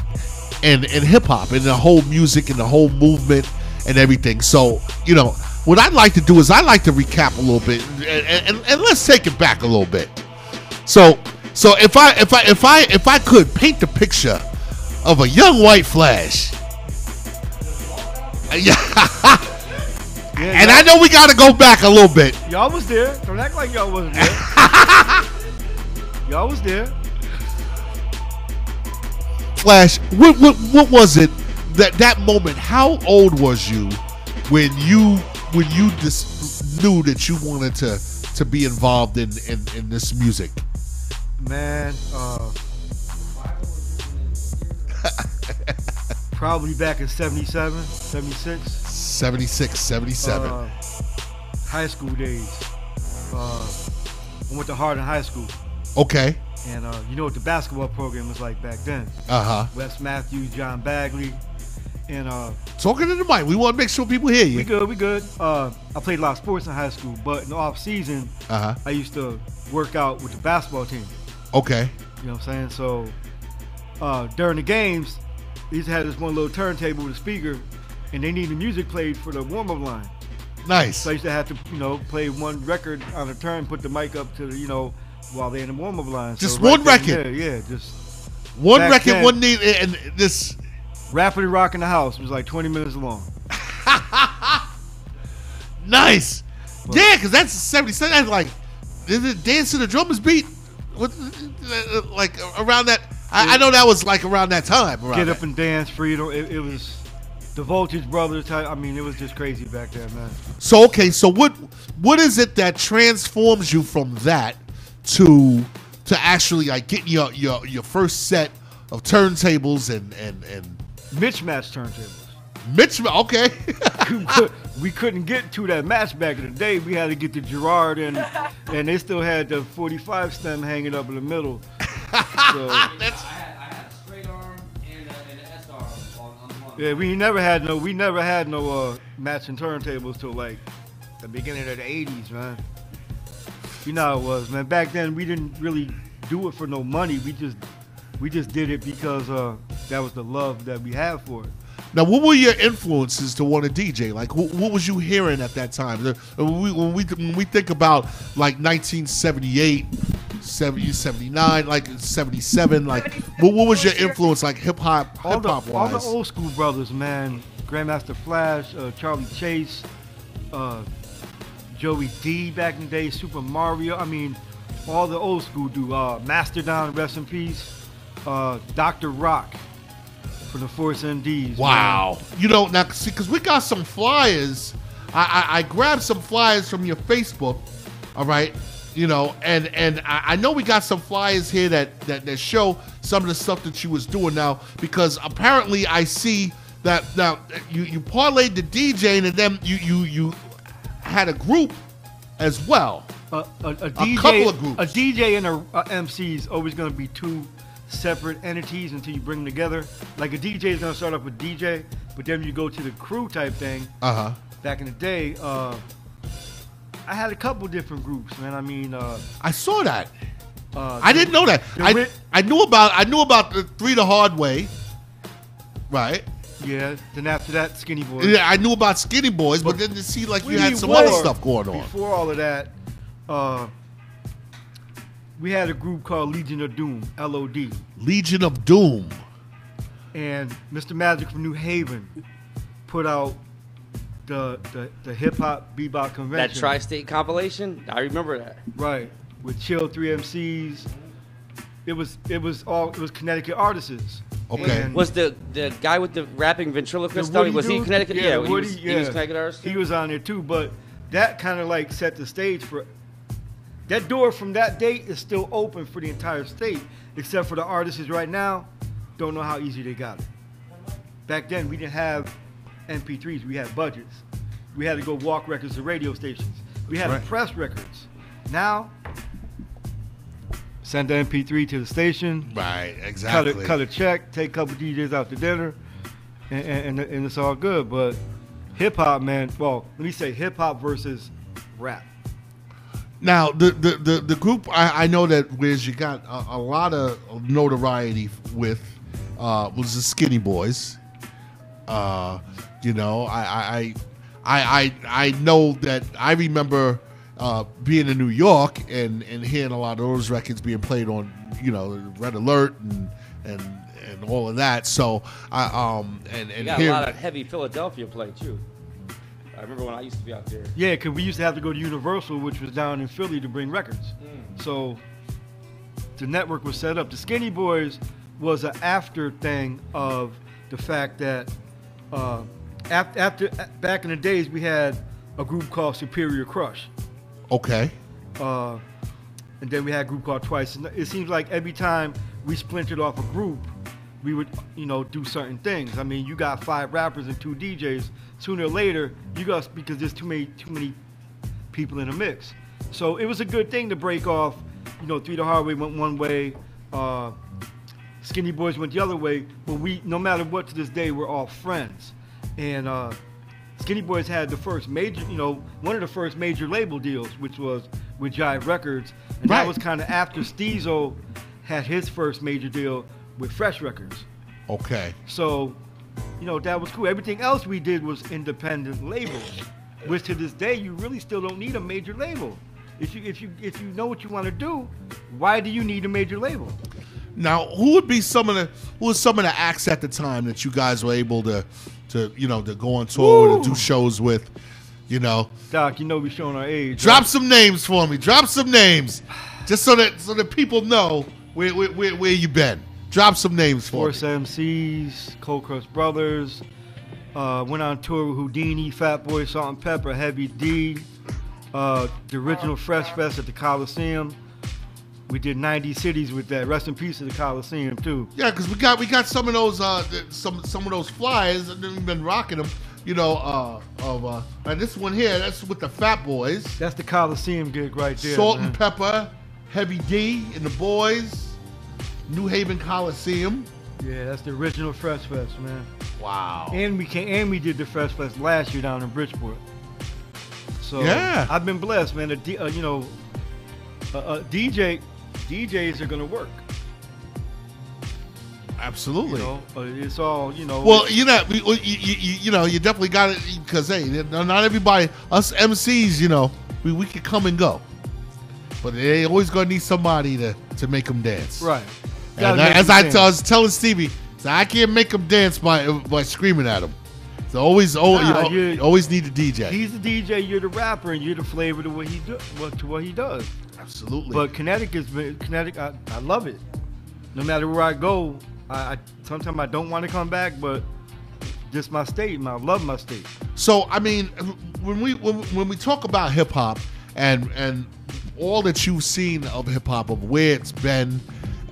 and and hip hop and the whole music and the whole movement and everything. So you know what I'd like to do is I'd like to recap a little bit and, and, and let's take it back a little bit. So so if I if I if I if I could paint the picture of a young white flash. <laughs> Yeah. and I know we got to go back a little bit. Y'all was there. Don't act like y'all wasn't there. <laughs> y'all was there. Flash, what, what what was it that that moment? How old was you when you when you just knew that you wanted to to be involved in in, in this music? Man, uh, probably back in 77, 76. 76, 77. Uh, high school days. Uh, I went to Harding High School. Okay. And uh, you know what the basketball program was like back then. Uh-huh. Wes Matthews, John Bagley. And uh, Talking to the mic. We want to make sure people hear you. we good, we good. Uh, I played a lot of sports in high school, but in the off season, Uh-huh. I used to work out with the basketball team. Okay. You know what I'm saying? So uh, during the games, they had this one little turntable with a speaker, and they need needed music played for the warm up line. Nice. So I used to have to, you know, play one record on a turn, put the mic up to the, you know, while they're in the warm up line. Just right one and record? there, yeah, just One record, then, one need, and this. Rapidly rocking the house was like 20 minutes long. <laughs> Nice. Yeah, because that's 77. That's like, is it Dance to the Drummers beat? What, uh, like around that. I, I know that was like around that time. Around Get that. up and dance, freedom. It, it was the Voltage Brothers. Type, I mean, it was just crazy back then, man. So okay, so what what is it that transforms you from that to to actually like getting your your, your first set of turntables and and and Mismatch turntables. Mitch? Okay, <laughs> we couldn't get to that match back in the day. We had to get to Gerard and <laughs> and they still had the 45 stem hanging up in the middle. So, <laughs> yeah, we never had no we never had no uh, matching turntables till like the beginning of the 80s, man. You know how it was, man. Back then we didn't really do it for no money. We just we just did it because uh, that was the love that we had for it. Now, what were your influences to want to DJ? Like, what, what was you hearing at that time? The- When we, when we when we think about like 1978, 70, 79, like 77, like what, what was your influence, like hip hop, all hip the, hop all the old school brothers, man. Grandmaster Flash, uh, Charlie Chase, uh, Joey D back in the day, Super Mario. I mean, all the old school do. Uh, Mastodon, rest in peace. Uh, Dr. Rock for the Force MDs. Wow. You know, now, see, because we got some flyers. I, I, I grabbed some flyers from your Facebook, all right? You know, and and I, I know we got some flyers here that, that, that show some of the stuff that you was doing now, because apparently I see that now you, you parlayed the DJing and then you, you, you had a group as well. A, a, a DJ, couple of groups. A DJ and a, a MC is always going to be two separate entities until you bring them together. Like a DJ is to start off with DJ, but then you go to the crew type thing. Uh huh. Back in the day, uh, I had a couple different groups, man. I mean, uh, I saw that. uh, I didn't know that. I, I knew about I knew about the three the hard way, right? yeah. Then after that, Skinny Boys. Yeah, I knew about Skinny Boys, but then it see like you had some other stuff going on. Before all of that, uh, we had a group called Legion of Doom, LOD. Legion of Doom. and Mr. Magic from New Haven put out the the, the hip hop bebop convention. That tri-state compilation, I remember that. right with Chill Three MCs. It was it was all it was Connecticut artists. And Was the the guy with the rapping ventriloquist? the Tell me, was he? Connecticut? Yeah, he, Woody, was, yeah. he was Connecticut artist. He was on there too, but that kind of like set the stage for. That door from that date is still open for the entire state, except for the artists right now. Don't know how easy they got it. Back then, we didn't have MP3s. We had budgets. We had to go walk records to radio stations. We had Right. to press records. Now, send the MP3 to the station. Right, Cut exactly. a, cut a check, take a couple DJs out to dinner, and, and, and, and it's all good. But hip hop, man, well, let me say hip hop versus rap. Now, the the, the, the group I, I know that Wiz you got a, a lot of notoriety with uh, was the Skinny Boys. Uh, you know, I I, I I I know that I remember uh, being in New York and, and hearing a lot of those records being played on you know Red Alert and and and all of that. So I um and You and got a lot of heavy Philadelphia play too. I remember when I used to be out there. Yeah, because we used to have to go to Universal, which was down in Philly, to bring records. So the network was set up. The Skinny Boys was an after thing of the fact that uh, after, after back in the days we had a group called Superior Crush. okay. uh, and then we had a group called Twice. And it seems like every time we splintered off a group, we would, you know, do certain things. I mean, you got five rappers and two DJs. Sooner or later, you got because there's too many too many people in the mix. So it was a good thing to break off. You know, Three the Hard Way went one way. Uh, Skinny Boys went the other way. But we, no matter what, to this day, we're all friends. And uh, Skinny Boys had the first major, you know, one of the first major label deals, which was with Jive Records, and Right. that was kind of after Stezo had his first major deal with Fresh Records. Okay. So, you know, that was cool. Everything else we did was independent labels, which to this day you really still don't need a major label. If you if you if you know what you want to do, why do you need a major label? Now, who would be some of the who was some of the acts at the time that you guys were able to to you know to go on tour with, to do shows with? You know, Doc, you know we're showing our age. drop right? some names for me. Drop some names, just so that so that people know where where, where, where you been. Drop some names for Force MCs, Cold Crush Brothers, Uh, went on tour with Houdini, Fat Boy, Salt-N-Pepa, Heavy D, uh, the original Fresh Fest at the Coliseum. We did 90 cities with that. Rest in peace to the Coliseum too. Yeah, because we got we got some of those uh some some of those flyers and we've been rocking them. You know, uh, of uh, and this one here, that's with the Fat Boys. That's the Coliseum gig right there. Salt man. and Pepper, Heavy D, and the Boys, New Haven Coliseum. Yeah, that's the original Fresh Fest, man. Wow. And we came, and we did the Fresh Fest last year down in Bridgeport. So Yeah. I've been blessed, man. The uh, you know, uh, uh, DJ DJs are gonna work. Absolutely. You know, uh, it's all you know. Well, you know, you, you, you know, you definitely got it because hey, not everybody, us MCs, you know, we, we can come and go, but they always gonna need somebody to to make them dance. Right. And I, dance. t- I was telling Stevie, so I can't make them dance by by screaming at them. So always, oh, Nah, you, you- always need a DJ. He's the DJ, you're the rapper, and you're the flavor to what he do, what to what he does. Absolutely. But Connecticut's been Connecticut. I, I love it. No matter where I go, I, I sometimes I don't want to come back, but just my state. I love my state. So I mean, when we when, when we talk about hip hop and and all that you've seen of hip hop, of where it's been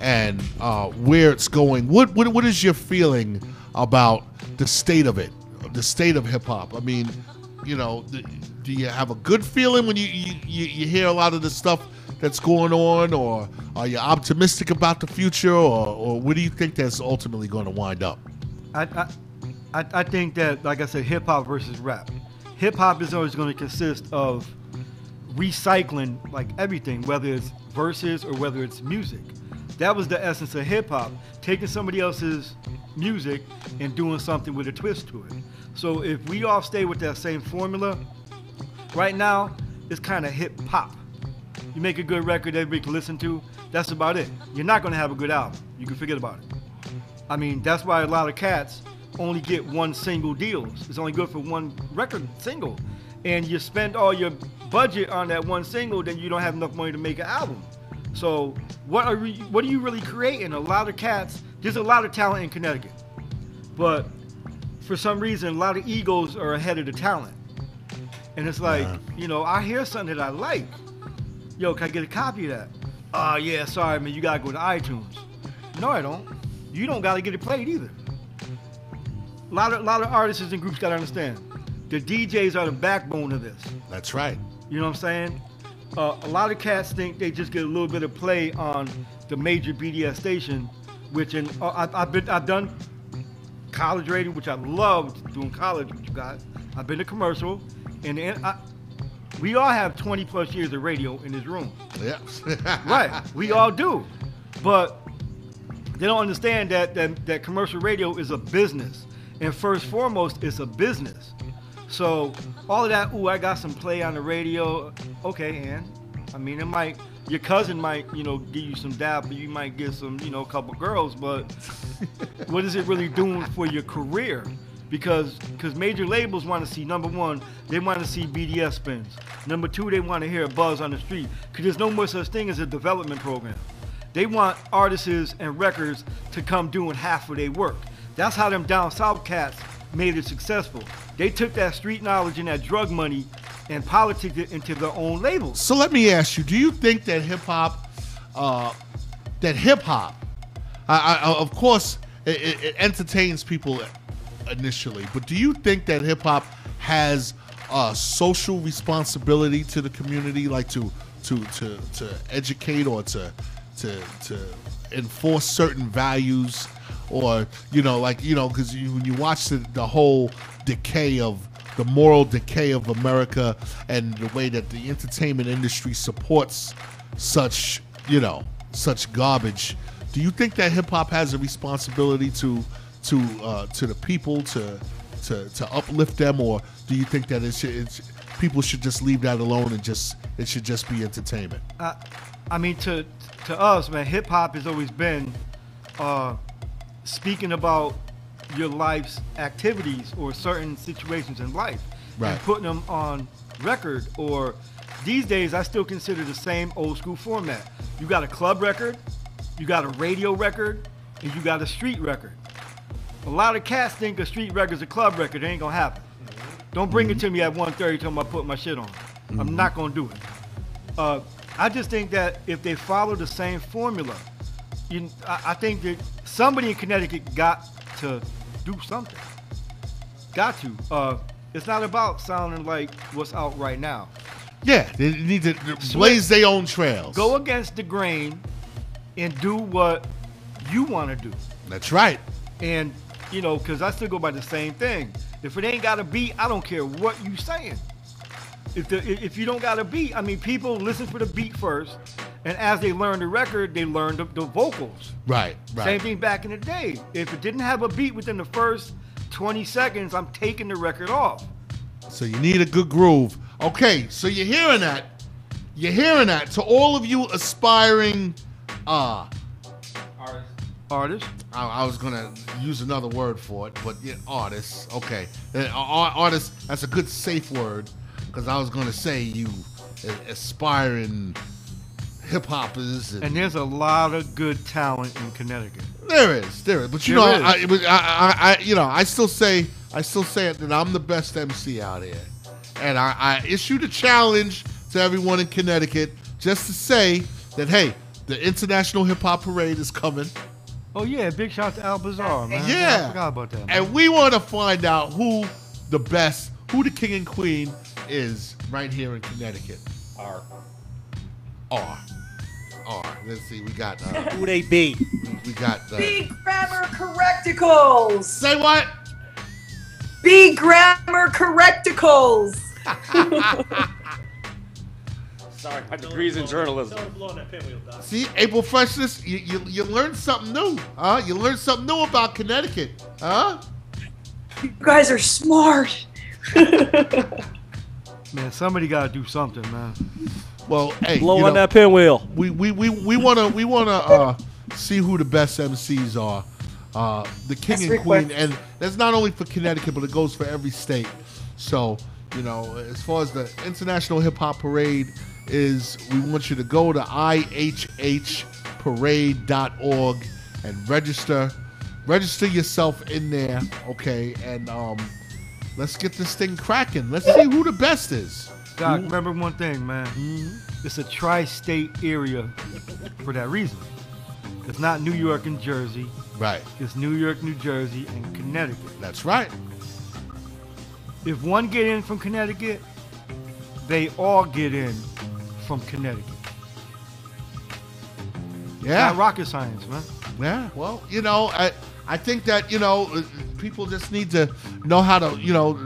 and uh, where it's going, what, what what is your feeling about the state of it, the state of hip hop? I mean, you know, do you have a good feeling when you you, you hear a lot of the stuff that's going on, or are you optimistic about the future, or, or what do you think that's ultimately going to wind up? I, I, I, I think that, like I said, hip hop versus rap. Hip hop is always going to consist of recycling like everything, whether it's verses or whether it's music. That was the essence of hip hop, taking somebody else's music and doing something with a twist to it. So if we all stay with that same formula, right now it's kind of hip hop. You make a good record everybody can listen to, that's about it. You're not going to have a good album. You can forget about it. I mean, that's why a lot of cats only get one single deals. It's only good for one record single. And you spend all your budget on that one single, then you don't have enough money to make an album. So what are we, what are you really creating? A lot of cats, there's a lot of talent in Connecticut. But for some reason, a lot of egos are ahead of the talent. And it's like, Yeah. you know, I hear something that I like. Yo, can I get a copy of that? Oh yeah, sorry man, you gotta go to iTunes. No, I don't. You don't gotta get it played either. A lot of lot of artists and groups gotta understand. The DJs are the backbone of this. That's right. You know what I'm saying? Uh, a lot of cats think they just get a little bit of play on the major BDS station, which in uh, I, I've been I've done college radio, which I loved doing college with you guys. I've been to commercial, and, and I, we all have 20 plus years of radio in this room. Yeah. <laughs> right. We all do. But they don't understand that, that that commercial radio is a business. And first foremost, it's a business. So all of that, ooh, I got some play on the radio. Okay, and I mean it might your cousin might, you know, give you some dap, you might get some, you know, a couple girls, but <laughs> what is it really doing for your career? Because because major labels want to see number one, they want to see BDS spins. Number two, they want to hear a buzz on the street. Because there's no more such thing as a development program. They want artists and records to come doing half of their work. That's how them down south cats made it successful. They took that street knowledge and that drug money and politicked it into their own labels. So let me ask you: Do you think that hip hop, uh, that hip hop, I, I, of course, it, it, it entertains people initially, but do you think that hip hop has a social responsibility to the community, like to to to to educate or to to to enforce certain values, or you know, like you know, because you, when you watch the, the whole decay of the moral decay of America and the way that the entertainment industry supports such, you know, such garbage. Do you think that hip hop has a responsibility to to uh, to the people to to to uplift them, or do you think that it's, people should just leave that alone and just it should just be entertainment? I, I mean, to to us, man, hip hop has always been uh, speaking about your life's activities or certain situations in life, Right. and putting them on record. Or these days, I still consider the same old school format. You got a club record, you got a radio record, and you got a street record. A lot of cats think a street record's a club record. It ain't gonna happen. Don't bring it to me at 1.30 till I put my shit on. I'm not gonna do it. Uh, I just think that if they follow the same formula, you, I, I think that somebody in Connecticut got to do something. Got to. Uh, it's not about sounding like what's out right now. Yeah, they need to blaze their own trails. Go against the grain and do what you want to do. That's right. And you know, because I still go by the same thing. If it ain't got a beat, I don't care what you saying. If the if you don't got a beat, I mean, people listen for the beat first, and as they learn the record, they learn the, the vocals. Right, right. Same thing back in the day. If it didn't have a beat within the first 20 seconds, I'm taking the record off. So you need a good groove. Okay, so you're hearing that. You're hearing that. To all of you aspiring uh Artists. I, I was gonna use another word for it, but yeah, artists. Okay, Uh, artists. That's a good safe word because I was gonna say you aspiring hip hoppers. And there's a lot of good talent in Connecticut. There is, there is, but you There know, is. I, I, I, I, you know, I still say, I still say it that I'm the best MC out here, and I, I issued a challenge to everyone in Connecticut just to say that hey, the International Hip Hop Parade is coming, Oh yeah, big shout out to Al Bazar, man. Yeah. I forgot about that. Man. and we want to find out who the best, who the king and queen is right here in Connecticut. R. R. R. Let's see, we got uh, Who they be? we got uh, B grammar correcticals. Say what? B grammar correcticals. <laughs> Sorry, my degrees in journalism. See, April freshness, you, you, you learned something new, huh? You learned something new about Connecticut, huh? You guys are smart. <laughs> Man, somebody got to do something, man. Well, hey, Blow you on know, that pinwheel. We we we we wanna we wanna uh, see who the best MCs are, uh, the king That's and request. queen, and that's not only for Connecticut, but it goes for every state. So you know, as far as the International Hip Hop Parade is, we want you to go to ihhparade.org and register register yourself in there, okay? And um, let's get this thing cracking. Let's see who the best is. Doc, Who- remember one thing, man. Mm-hmm. It's a tri-state area for that reason. It's not New York and Jersey. Right. It's New York, New Jersey, and Connecticut. That's right. If one get in from Connecticut, they all get in from Connecticut. Yeah. Not rocket science, man. Yeah, well, you know, I I think that you know people just need to know how to you know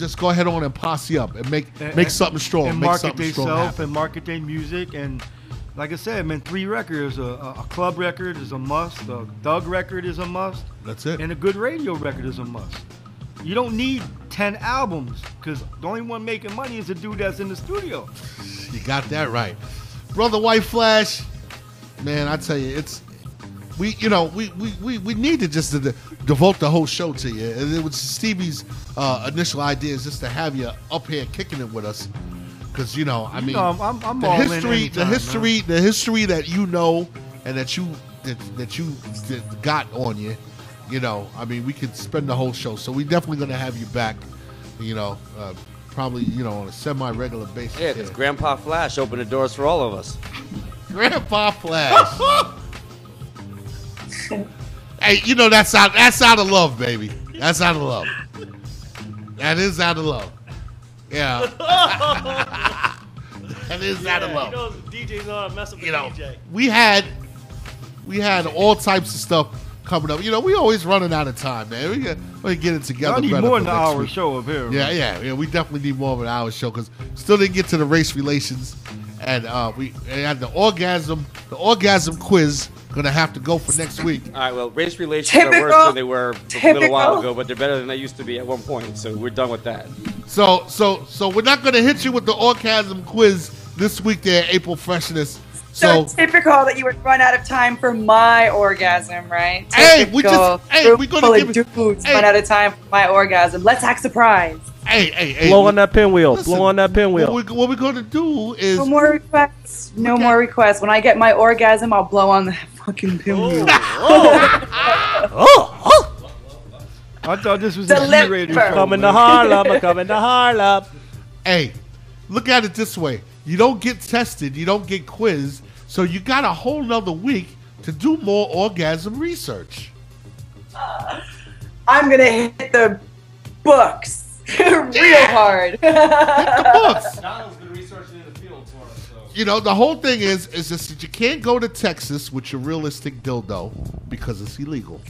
just go ahead on and posse up and make And- make something strong, and make market themselves and market their music and like I said, man, three records. A, a club record is a must. A thug record is a must. That's it. And a good radio record is a must. You don't need ten albums because the only one making money is the dude that's in the studio. You got that right, brother. White Flash, man, I tell you, it's we you know we we we, we need to just de- devote the whole show to you. And it was Stevie's uh, initial idea is just to have you up here kicking it with us. Because you know, I You mean, know, I'm- I'm- I'm the all in history, the anytime, history, the history that you know and that you that, that you that got on you. You know, I mean, we could spend the whole show. So we definitely gonna have you back. You know, uh, probably you know on a semi-regular basis. Yeah, here. because Grandpa Flash opened the doors for all of us. Grandpa Flash. <laughs> hey, you know that's out that's out of love, baby. That's out of love. That is out of love. Yeah. <laughs> that is out of love. You know, DJs know how to mess up You know, DJ. we had we had all types of stuff coming up. You know, we always running out of time, man. We got we get it together. Y'all need more than an hour week. show up here. Yeah, man. yeah, yeah. We definitely need more of an hour show because still didn't get to the race relations, and uh, we and had the orgasm, the orgasm quiz. Gonna have to go for next week. All right, well, race relations are worse than they were a little while ago, but they're better than they used to be at one point. So we're done with that. So, so, so we're not gonna hit you with the orgasm quiz this week. There, April freshness. So, So, typical that you would run out of time for my orgasm, right? Hey, we just- hey, Room we gonna full of give it- dudes hey. run out of time for my orgasm. Let's act surprised. hey, hey, hey. Blow on that pinwheel. listen, Blow on that pinwheel. What, we, what we're gonna do is No more requests. No more requests. When I get my orgasm, I'll blow on the <laughs> fucking pinwheel. Oh oh, oh, oh! I thought this was a G-rated show. Coming to. Harlem. I'm <laughs> coming to Harlem. Hey, look at it this way: you don't get tested, you don't get quizzed, so you got a whole nother week to do more orgasm research. <laughs> I'm gonna hit the books <laughs> real hard. books. <laughs> Donald's been researching in the field for us, so. You know, the whole thing is is just that you can't go to Texas with your realistic dildo because it's illegal.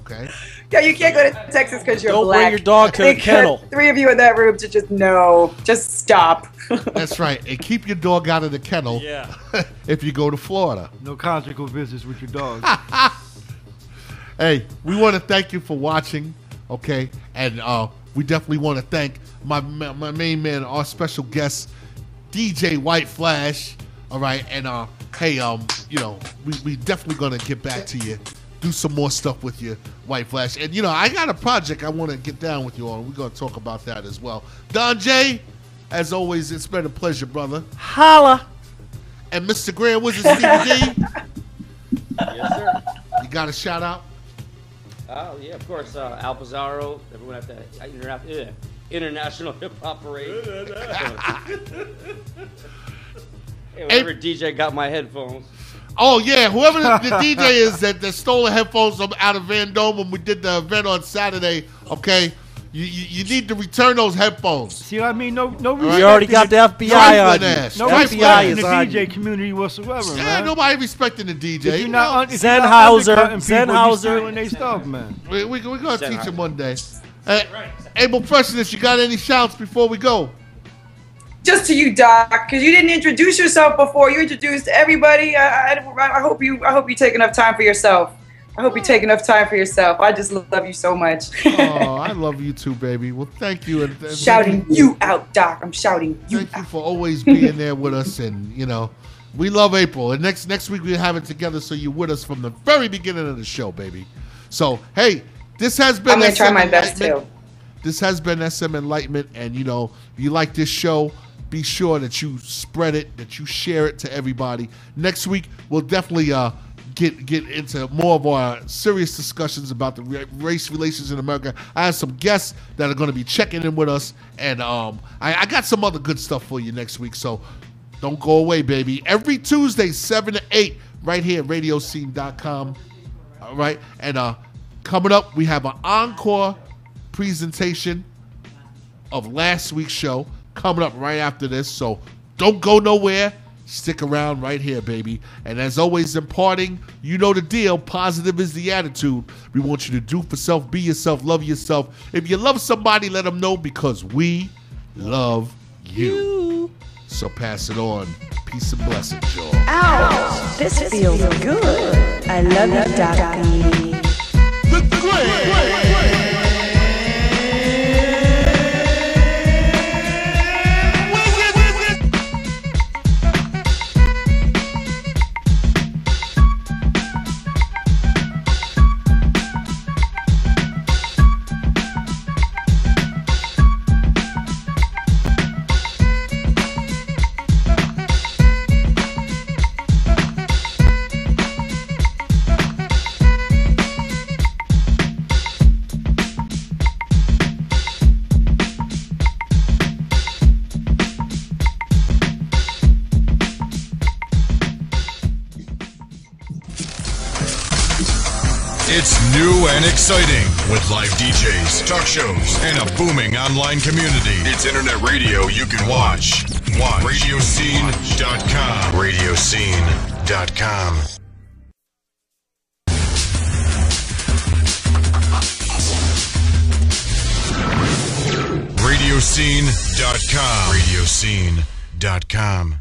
Okay. Yeah, you can't go to Texas because you're Don't bring your dog to the kennel. Three of you in that room to just no, just stop. <laughs> That's right. And keep your dog out of the kennel. Yeah. <laughs> if you go to Florida. No conjugal visits with your dog. <laughs> Hey, we want to thank you for watching, okay? And uh, we definitely want to thank my, my my main man, our special guest, DJ White Flash. All right, and uh, hey, um, you know, we we definitely gonna get back to you, do some more stuff with you, White Flash. And you know, I got a project I want to get down with you on. We're gonna talk about that as well. Don J, as always, it's been a pleasure, brother. Holla. And Mr. Grand Wizard Stevie D? Yes, sir. You got a shout out? Oh yeah, of course. Uh, Al Pizarro, everyone at the interna- yeah, International Hip Hop Parade. <laughs> hey, whatever DJ got my headphones. Oh yeah, whoever the, the <laughs> DJ is that, that stole the headphones from out of Van Dome when we did the event on Saturday. Okay, you you, you need to return those headphones. See what I mean? No, no. right. You already got the FBI on Trifling you. ass. No The FBI respect in the on DJ you. community whatsoever, Yeah, man. nobody respecting the DJ. If you're not, know, un- if you're not Sennheiser, undercutting people, you Sennheiser. stealing their stuff, man. we, we, we're gonna Send teach her. them one day. Uh, April Freshness, you got any shouts before we go? Just to you, Doc, because you didn't introduce yourself before. You introduced everybody. I, I, I hope you. I hope you take enough time for yourself. I hope you take enough time for yourself. I just love you so much. oh, I love you too, baby. Well, thank you. And, and shouting thank you out, Doc. I'm shouting you. Thank you for always being there with us, and you know, we love April. And next next week we have it together, so you're with us from the very beginning of the show, baby. So hey, this has been. I'm gonna try my best too. This has been SM Enlightenment, and you know, if you like this show, be sure that you spread it, that you share it to everybody. Next week we'll definitely uh get get into more of our serious discussions about the race relations in America. I have some guests that are going to be checking in with us, and um, I, I got some other good stuff for you next week. So don't go away, baby. Every Tuesday, seven to eight, right here at RadioSeen.com. All right, and uh, coming up, we have an encore presentation of last week's show coming up right after this. So don't go nowhere. Stick around right here, baby. And as always, in parting, you know the deal. Positive is the attitude. We want you to do for self, be yourself, love yourself. If you love somebody, let them know because we love you. So pass it on. Peace and blessings, y'all. Ouch, this feels good. I love you, Doc. It's live DJs, talk shows, and a booming online community. It's internet radio you can watch. Watch. Radioseen.com. Radioseen.com. Radioseen.com. Radioseen.com.